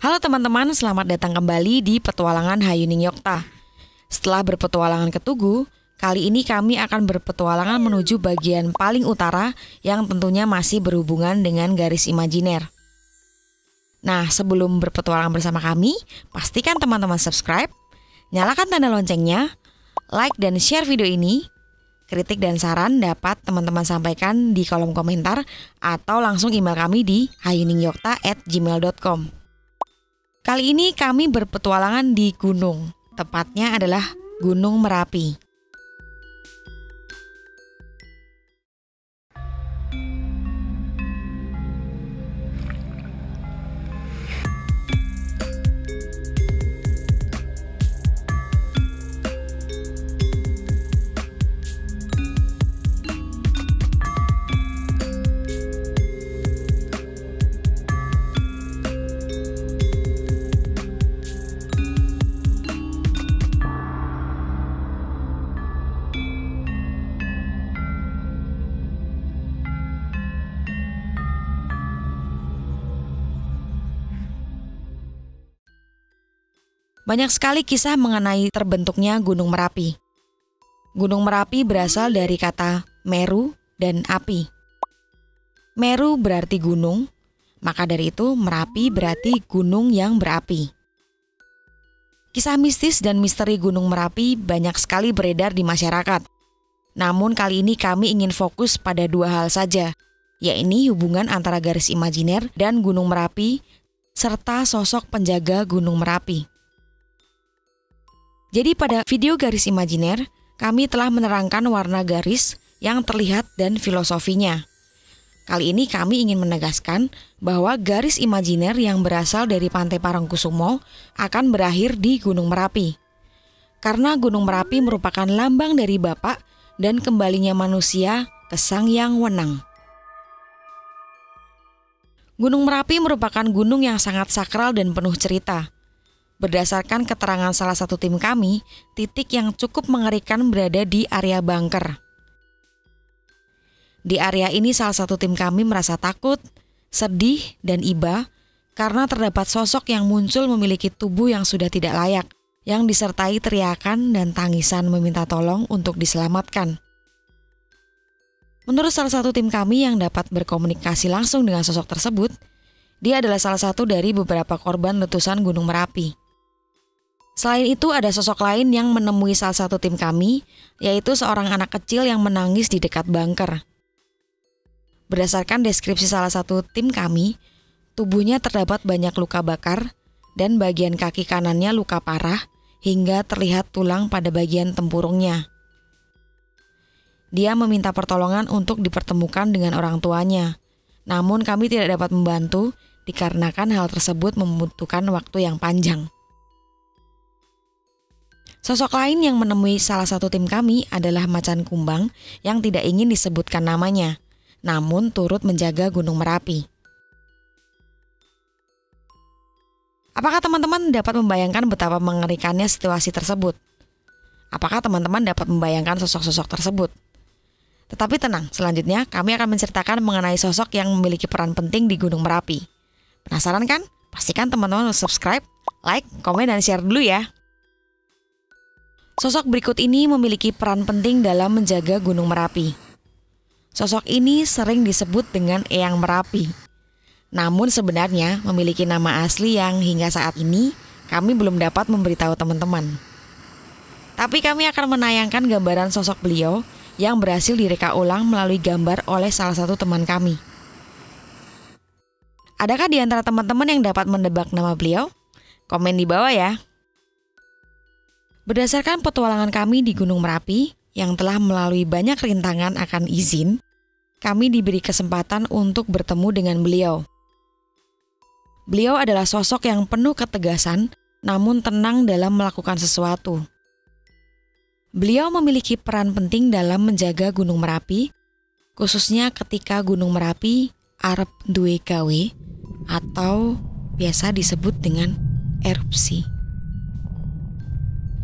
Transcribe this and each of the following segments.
Halo teman-teman, selamat datang kembali di Petualangan Hayuning Yokta. Setelah berpetualangan ke Tugu, kali ini kami akan berpetualangan menuju bagian paling utara yang tentunya masih berhubungan dengan garis imajiner. Nah, sebelum berpetualangan bersama kami, pastikan teman-teman subscribe, nyalakan tanda loncengnya, like dan share video ini. Kritik dan saran dapat teman-teman sampaikan di kolom komentar atau langsung email kami di hayuningyokta@gmail.com. Kali ini kami berpetualangan di gunung, tepatnya adalah Gunung Merapi. Banyak sekali kisah mengenai terbentuknya Gunung Merapi. Gunung Merapi berasal dari kata Meru dan api. Meru berarti gunung, maka dari itu Merapi berarti gunung yang berapi. Kisah mistis dan misteri Gunung Merapi banyak sekali beredar di masyarakat. Namun kali ini kami ingin fokus pada dua hal saja, yaitu hubungan antara garis imajiner dan Gunung Merapi serta sosok penjaga Gunung Merapi. Jadi pada video garis imajiner, kami telah menerangkan warna garis yang terlihat dan filosofinya. Kali ini kami ingin menegaskan bahwa garis imajiner yang berasal dari Pantai Parangkusumo akan berakhir di Gunung Merapi. Karena Gunung Merapi merupakan lambang dari Bapak dan kembalinya manusia ke Sang Yang Wenang. Gunung Merapi merupakan gunung yang sangat sakral dan penuh cerita. Berdasarkan keterangan salah satu tim kami, titik yang cukup mengerikan berada di area bunker. Di area ini salah satu tim kami merasa takut, sedih, dan iba karena terdapat sosok yang muncul memiliki tubuh yang sudah tidak layak, yang disertai teriakan dan tangisan meminta tolong untuk diselamatkan. Menurut salah satu tim kami yang dapat berkomunikasi langsung dengan sosok tersebut, dia adalah salah satu dari beberapa korban letusan Gunung Merapi. Selain itu ada sosok lain yang menemui salah satu tim kami, yaitu seorang anak kecil yang menangis di dekat bunker. Berdasarkan deskripsi salah satu tim kami, tubuhnya terdapat banyak luka bakar dan bagian kaki kanannya luka parah hingga terlihat tulang pada bagian tempurungnya. Dia meminta pertolongan untuk dipertemukan dengan orang tuanya. Namun kami tidak dapat membantu dikarenakan hal tersebut membutuhkan waktu yang panjang. Sosok lain yang menemui salah satu tim kami adalah macan kumbang yang tidak ingin disebutkan namanya, namun turut menjaga Gunung Merapi. Apakah teman-teman dapat membayangkan betapa mengerikannya situasi tersebut? Apakah teman-teman dapat membayangkan sosok-sosok tersebut? Tetapi tenang, selanjutnya kami akan menceritakan mengenai sosok yang memiliki peran penting di Gunung Merapi. Penasaran kan? Pastikan teman-teman subscribe, like, komen, dan share dulu ya. Sosok berikut ini memiliki peran penting dalam menjaga Gunung Merapi. Sosok ini sering disebut dengan Eyang Merapi. Namun sebenarnya memiliki nama asli yang hingga saat ini kami belum dapat memberitahu teman-teman. Tapi kami akan menayangkan gambaran sosok beliau yang berhasil direka ulang melalui gambar oleh salah satu teman kami. Adakah di antara teman-teman yang dapat mendebak nama beliau? Komen di bawah ya. Berdasarkan petualangan kami di Gunung Merapi yang telah melalui banyak rintangan akan izin, kami diberi kesempatan untuk bertemu dengan beliau. Beliau adalah sosok yang penuh ketegasan namun tenang dalam melakukan sesuatu. Beliau memiliki peran penting dalam menjaga Gunung Merapi, khususnya ketika Gunung Merapi Arab Due Gawe atau biasa disebut dengan erupsi.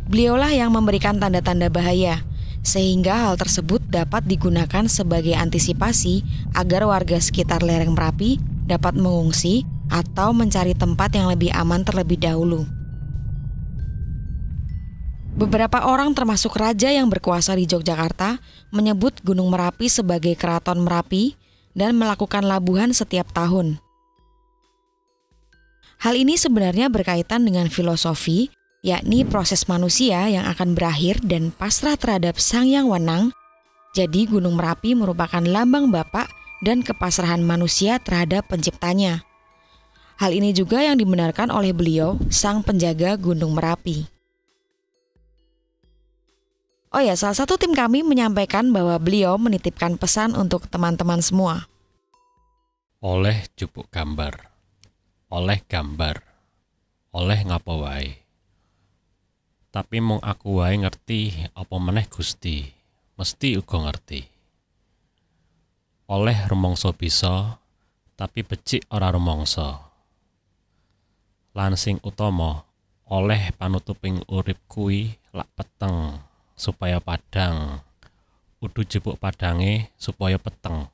Beliaulah yang memberikan tanda-tanda bahaya, sehingga hal tersebut dapat digunakan sebagai antisipasi agar warga sekitar lereng Merapi dapat mengungsi atau mencari tempat yang lebih aman terlebih dahulu. Beberapa orang termasuk raja yang berkuasa di Yogyakarta menyebut Gunung Merapi sebagai keraton Merapi dan melakukan labuhan setiap tahun. Hal ini sebenarnya berkaitan dengan filosofi, yakni proses manusia yang akan berakhir dan pasrah terhadap Sang Yang Wenang. Jadi Gunung Merapi merupakan lambang Bapak dan kepasrahan manusia terhadap penciptanya. Hal ini juga yang dibenarkan oleh beliau, sang penjaga Gunung Merapi. Oh ya, salah satu tim kami menyampaikan bahwa beliau menitipkan pesan untuk teman-teman semua. Oleh jupuk gambar, oleh gambar, oleh ngapa wae. Tapi mung aku wae ngerti apa meneh Gusti, mesti uga ngerti. Oleh rumangsa bisa, tapi becik ora rumangsa. Lan sing utama, oleh panutuping urip kuwi lak peteng supaya padang. Udu jebuk padange supaya peteng.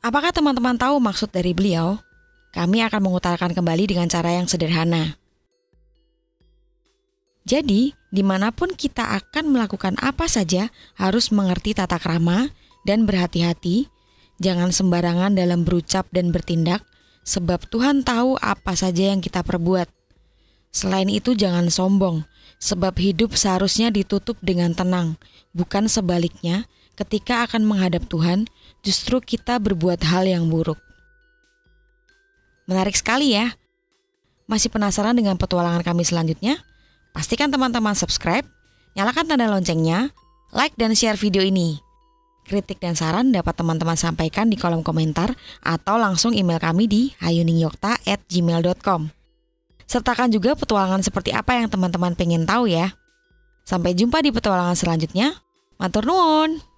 Apakah teman-teman tahu maksud dari beliau? Kami akan mengutarakan kembali dengan cara yang sederhana. Jadi, di mana pun kita akan melakukan apa saja, harus mengerti tata krama dan berhati-hati. Jangan sembarangan dalam berucap dan bertindak, sebab Tuhan tahu apa saja yang kita perbuat. Selain itu, jangan sombong, sebab hidup seharusnya ditutup dengan tenang, bukan sebaliknya. Ketika akan menghadap Tuhan, justru kita berbuat hal yang buruk. Menarik sekali ya. Masih penasaran dengan petualangan kami selanjutnya? Pastikan teman-teman subscribe, nyalakan tanda loncengnya, like dan share video ini. Kritik dan saran dapat teman-teman sampaikan di kolom komentar atau langsung email kami di hayuningyokta@gmail.com. Sertakan juga petualangan seperti apa yang teman-teman pengen tahu ya. Sampai jumpa di petualangan selanjutnya. Matur nuwun.